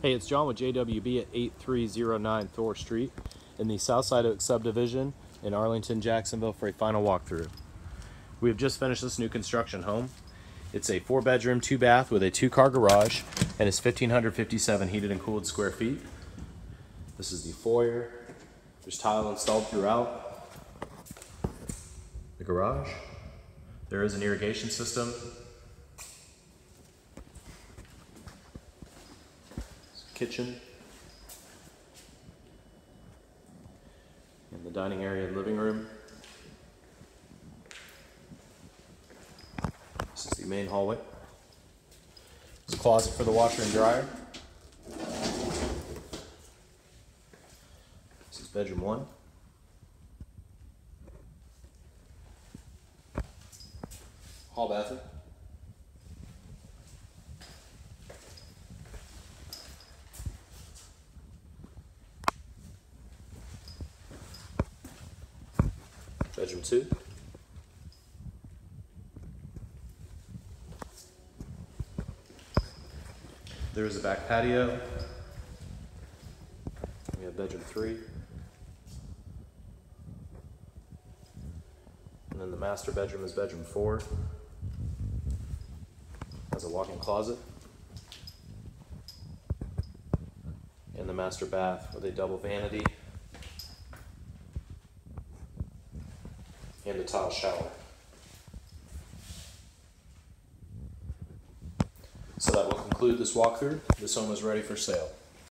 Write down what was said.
Hey, it's John with JWB at 8309 Thor Street in the Southside Oak subdivision in Arlington, Jacksonville for a final walkthrough. We have just finished this new construction home. It's a four bedroom, two bath with a two car garage and is 1,557 heated and cooled square feet. This is the foyer. There's tile installed throughout the garage. There is an irrigation system kitchen, and the dining area and living room. This is the main hallway. There's a closet for the washer and dryer. This is bedroom one. Hall bathroom. Bedroom two. There is a back patio. We have bedroom three. And then the master bedroom is bedroom four. Has a walk-in closet. And the master bath with a double vanity and a tile shower. So that will conclude this walkthrough. This home is ready for sale.